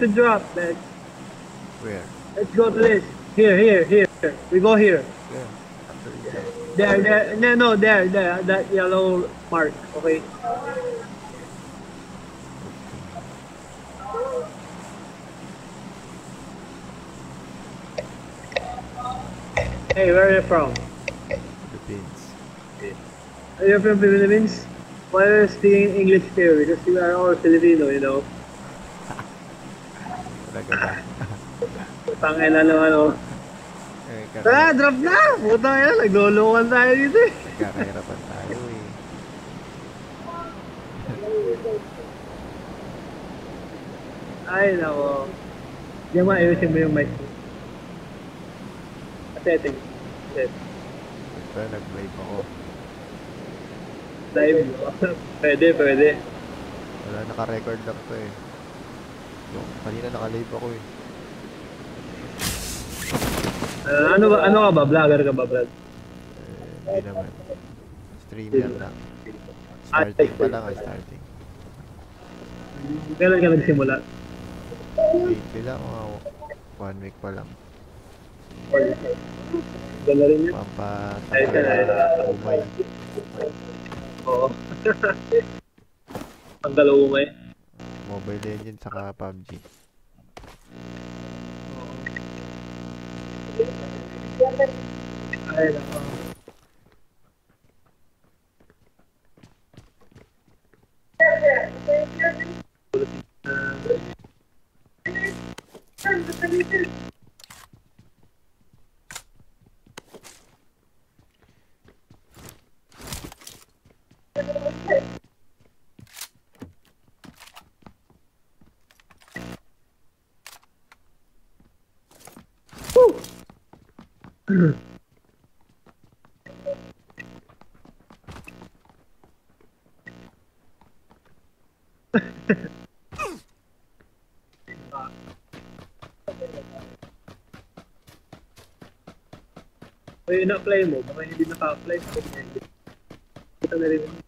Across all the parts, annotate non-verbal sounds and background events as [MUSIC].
to drop, man. Where? Let's go to this. Here, here, here. We go here. Yeah. There, there. No, no, there, there. That yellow mark. Okay. Hey, where are you from? Philippines. Are you from the Philippines? Why are you speaking English here? Because we are all Filipino, you know. Talaga ba? [LAUGHS] Tangin na naman, oh. eh, Tara, drop na! Puta na, naglulukan tayo dito eh. Nagkakahirapan tayo eh. [LAUGHS] Ay, nako. Diyan mo, ayusin mo yung mic. Setting. Set. Ito, nag-live ako. Live. [LAUGHS] pwede, pwede. Wala, naka-record lang to eh. Yung, kanina naka-live ako eh. Ah, ano ba, ano ka ba? Vlogger ka ba, Brad? Eh, hindi naman. Streamer lang. Starting pa lang ah, starting. Kailan ka nagsimula? Lately lang, mga one week pa lang. Gala rin yun. Pampa, Ay, ka na, ay, ka na. umay. Oo. [LAUGHS] Ang galumay. Mobile Legends saka PUBG. Ay. Kung yun na-apply mo, baka hindi naka-apply. Ito na rin.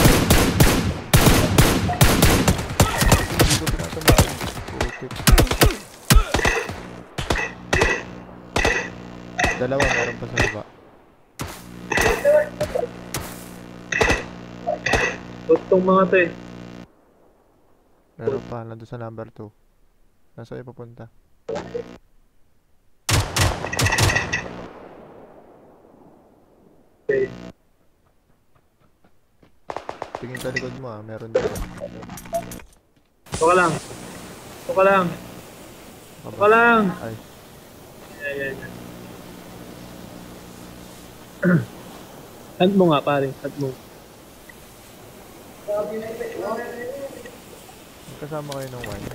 dalawa, meron pa sa baba. Ba't mga to eh? Meron pa, nandun sa number 2. Nasa iyo papunta. Okay. Tingin sa likod mo ah, meron dito. Ito ka lang. Ito ka lang. Ito lang. Ay. Ayan, ayan, ayan. [CLEARS THROAT] Hunt mo nga pare, hunt mo. kasama kayo ng wine.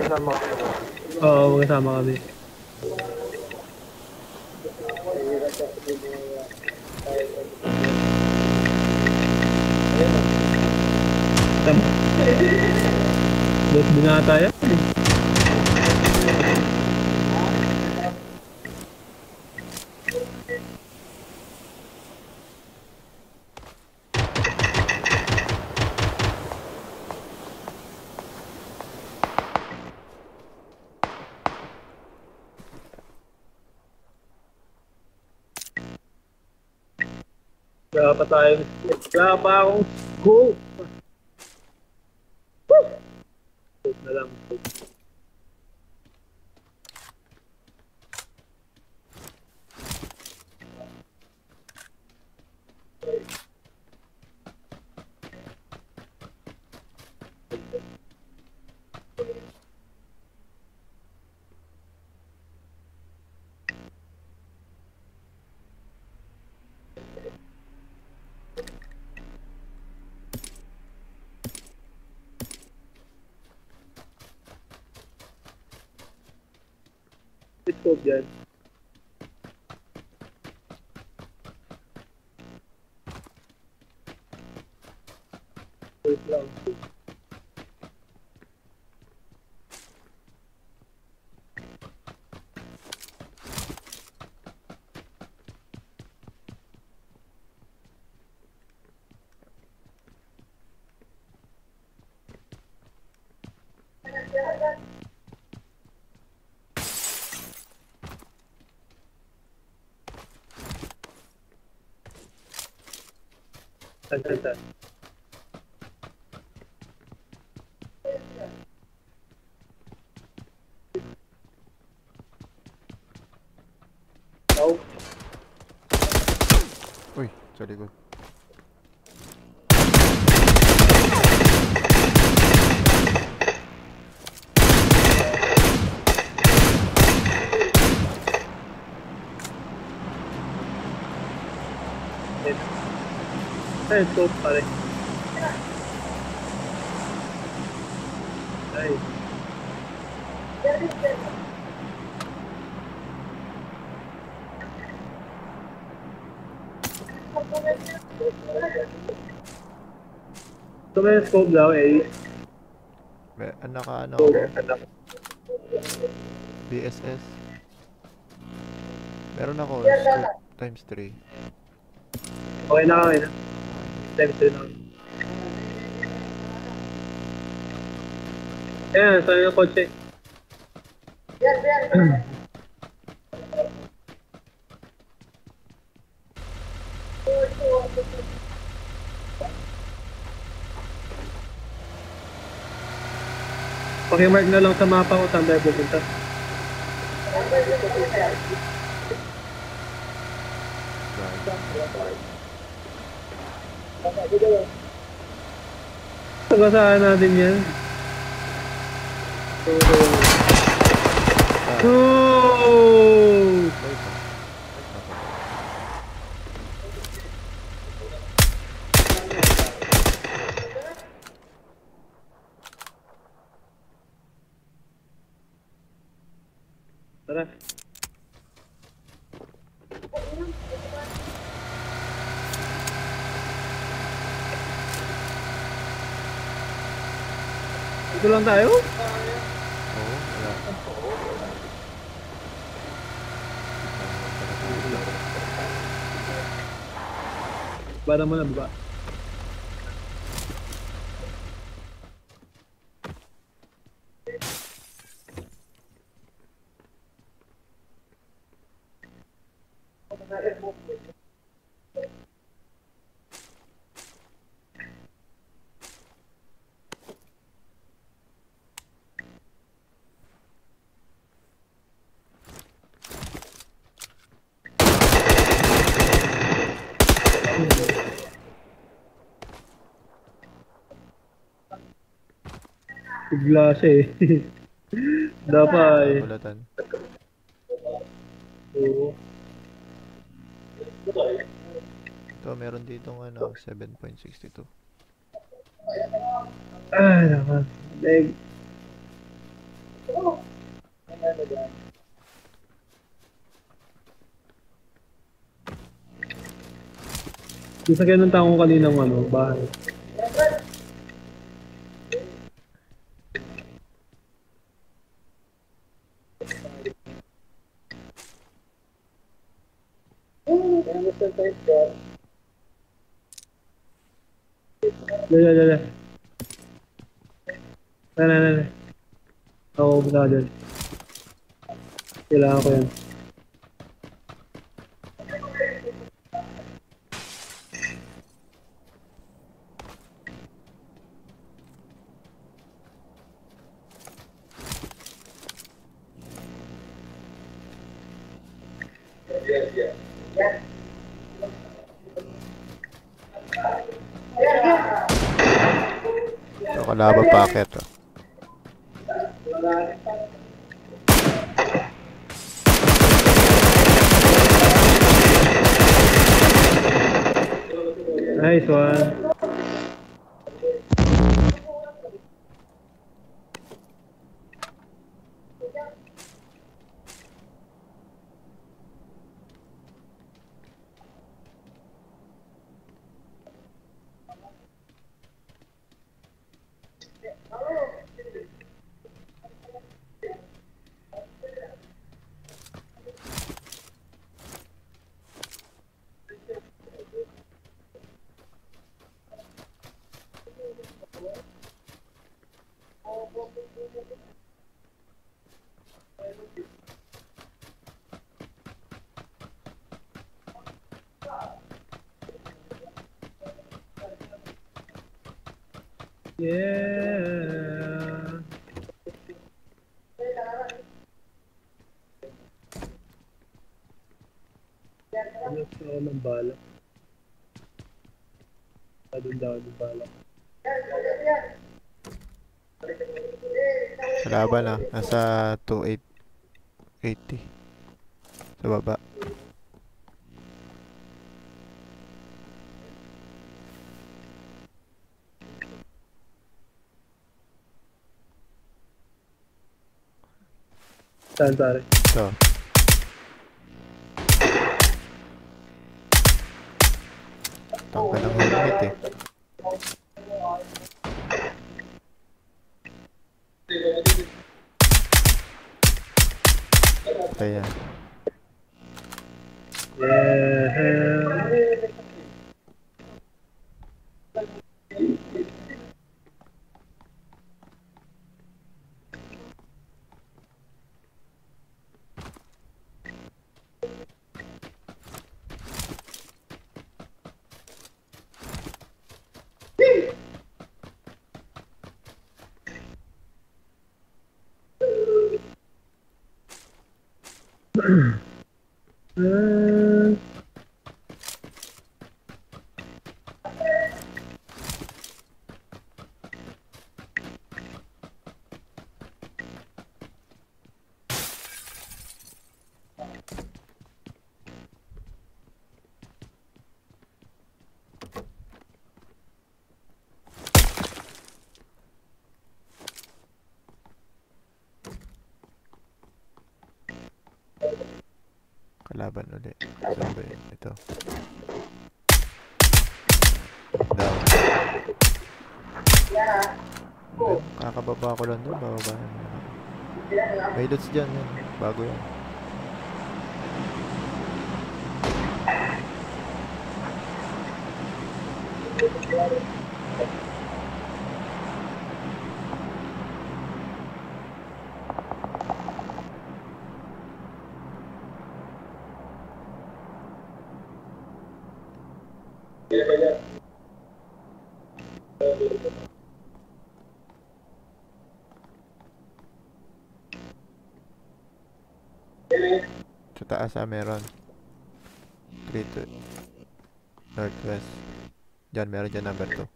Oo, magkasama kami. Tama. Bot binata yan. Wala pa tayo. Wala pa akong scope. May scope dyan. Wait lang. Saan, saan, saan? Oh, Uy, sa likod. ay, scope pare. Ay. Ito may scope daw eh. May, ah, naka ano, Scope. BSS. Meron ako, scope times 3. Okay na, okay na. 3 na. Ayan, saan yung kotse? Pakimark na lang sa mapa kung saan tayo pupunta. Sagasaan natin yan. Oh! Wait lang. Tara. Ito lang tayo? Oo, wala. Ba naman ang ba? Bigla siya eh. [LAUGHS] Dapat Bulatan. Oo. Ito, meron ditong ano, 7.62. Ah, naman. Leg. Yung sa ganun tao ko kaninang ano, bahay. Dala, dala. Dala, dala. Ako, buta ka dyan. Kailangan ko yan. Ito, kalaba packet. Oh. Nice one. Yeah. Ano sa ako ng bala? Padun daw ng bala. Kalaban na. Nasa 2880. Sa baba. Saan pare? Ito. Tanggal ang helmet eh. Kaya. Mm-hmm. [CLEARS THROAT] Kalaban ulit. Saan? Ito. Down. Kakababa ko lang doon. Bababa na. May dots dyan. Yan. Bago yan. Sa taas ah, meron. 3 to Northwest. Diyan, meron dyan number 2.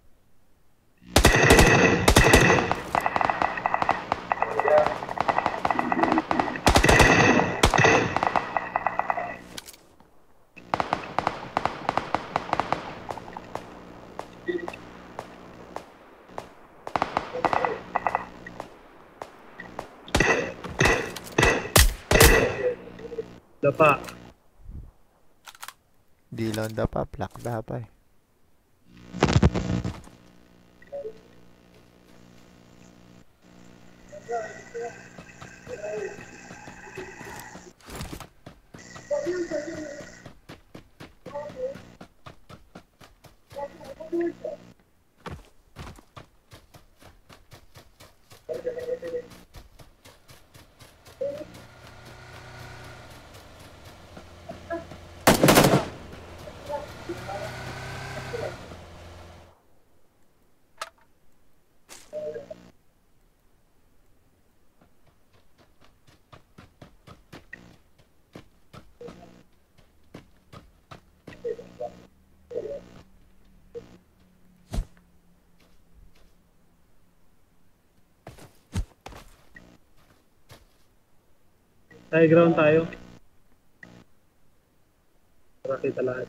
Dapa. Di lang dapa, plak dapa eh. High ground tayo. Para kita lahat.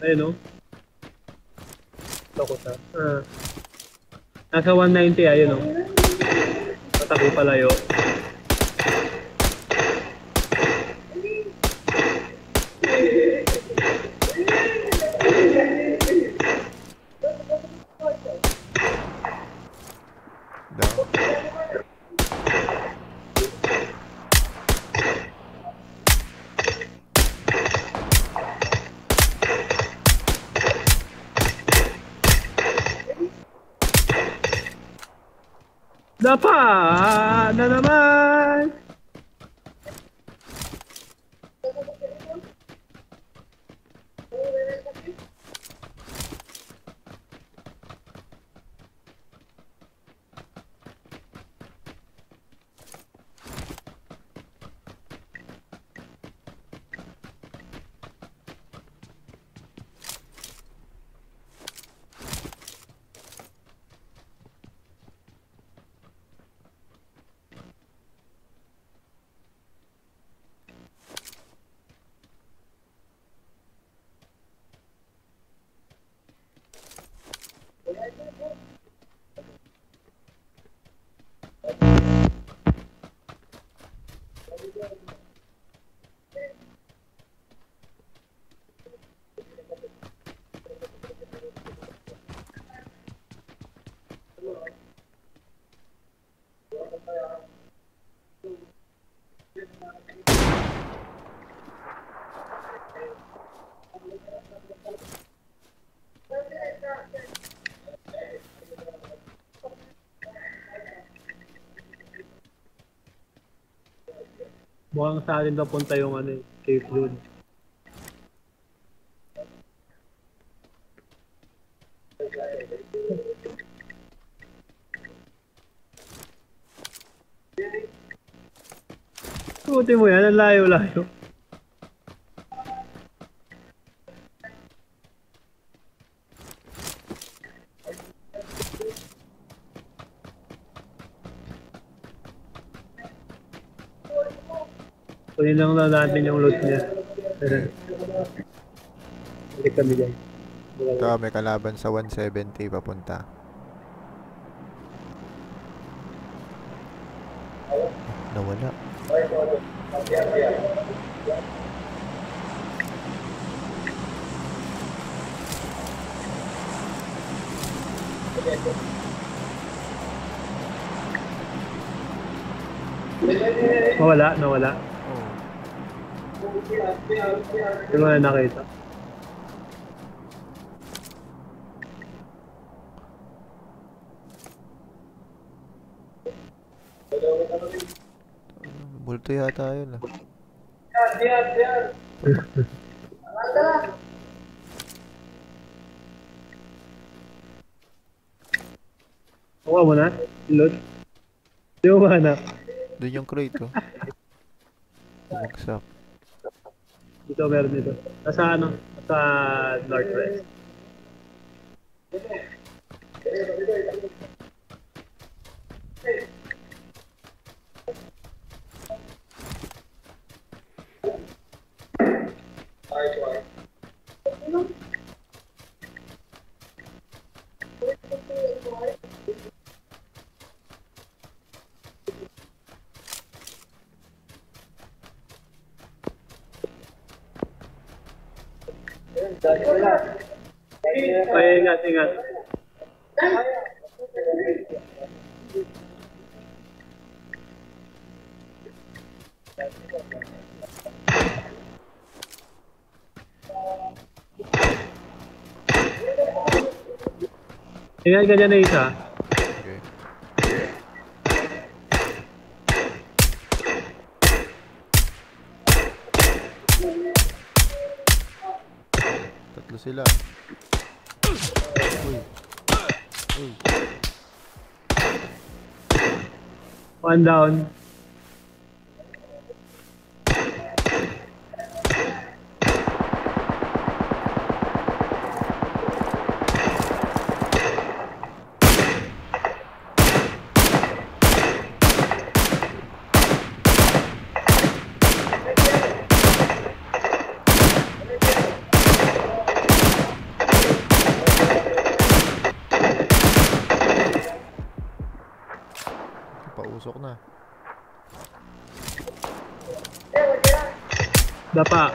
Ayun o. Loko siya. Ah. Nasa 190 ayun o. Patakbo palayo. Mukhang sa akin papunta yung ano eh, cave doon. Buti mo yan, ang layo-layo. Kunin lang na natin yung loot niya. Balik kami dyan. Ito, may kalaban sa 170 papunta. Nawala. Nawala, nawala. Hindi mo na nakita. multo yata yun ah. Kuha mo na? Loot? Hindi mo mahanap. Doon yung crate oh. Bumagsak. Dito meron dito. Nasa ano? Nasa northwest. Ay, ingat, ingat. Ingat ka dyan na isa. Sila. Uy. Uy. One down. Pausok na. Dapa.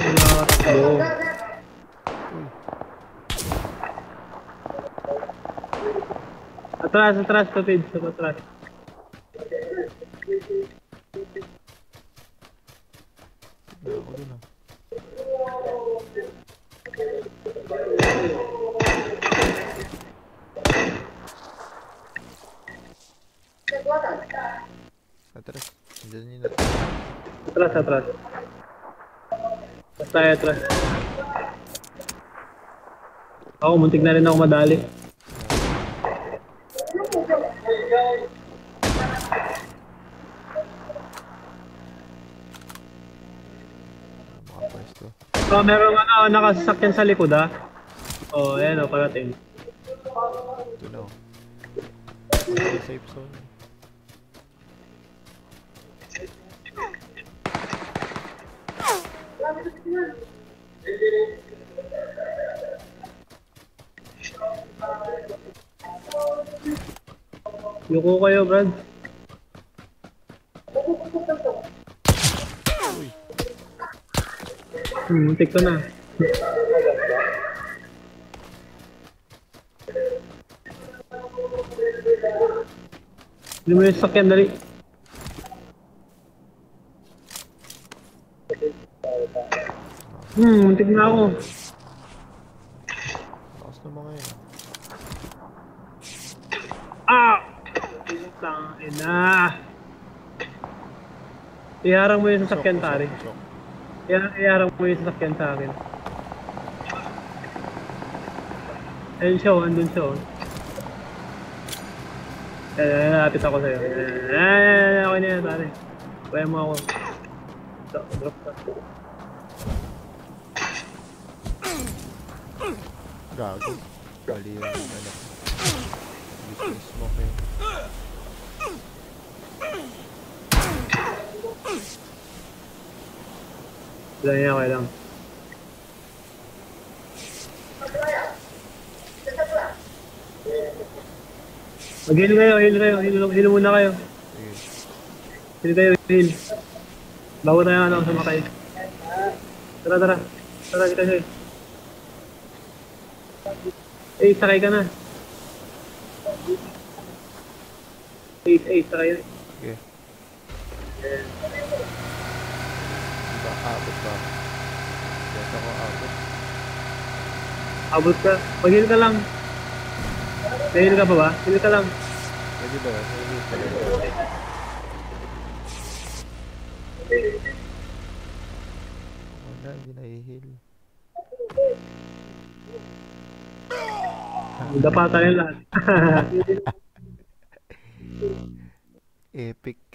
Nakatakbo. Atras, atras, kapid, sa ako dun ah. Atras. Diyan yun na. Atras, atras. Basta tayo atras. Ako, muntik na rin ako madali. Mga pwesto. Oh, meron ano, nakasasakyan sa likod ah. Oh, ayan oh, parating. Ito na oh. Safe zone. Yuko kayo, Brad. Hmm, muntik ko na. Hindi mo yung sasakyan, dali. Hmm, muntik na ako. Lakas ng mga yun. Ah! Tang ina. Iharang mo yung sasakyan, pare. usok, usok. Iharang, iharang mo yung sasakyan sa akin. Ayun siya, oh, andun siya. oh. Eh, lapit ako sa'yo. Eh, eh, okay na yan, pare. Kaya mo ako. Ito, drop ka. Gago. Bali yung ano. Business smoke yun. Wala niya, okay lang. Mag-heal kayo, heal kayo, heal, heal muna kayo. Heal kayo, heal. Bago tayo ano, sumakay. Tara, tara. Tara, kita siya. Eh, sakay ka na. Eight, eight, sakay na. Sige. Diba, abot ba? Yes ako abot. Abot ka. Mag-heal ka lang. Heal ka pa ba? Heal ka lang. Pwede ba? Pwede pala. Wala, hindi nahihil. Dapa tayo lahat. [LAUGHS] Epic.